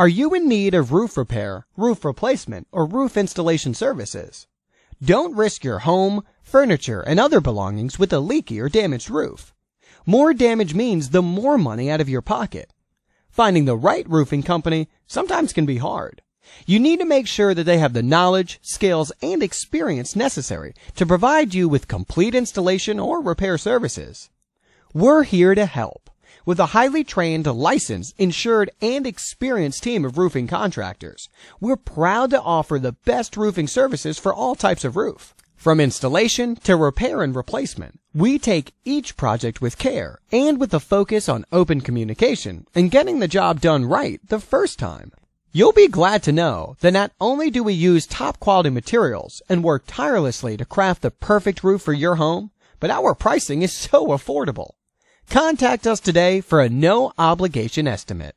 Are you in need of roof repair, roof replacement, or roof installation services? Don't risk your home, furniture, and other belongings with a leaky or damaged roof. More damage means the more money out of your pocket. Finding the right roofing company sometimes can be hard. You need to make sure that they have the knowledge, skills, and experience necessary to provide you with complete installation or repair services. We're here to help. With a highly trained, licensed, insured, and experienced team of roofing contractors, we're proud to offer the best roofing services for all types of roof. From installation to repair and replacement, we take each project with care and with a focus on open communication and getting the job done right the first time. You'll be glad to know that not only do we use top quality materials and work tirelessly to craft the perfect roof for your home, but our pricing is so affordable. Contact us today for a no obligation estimate.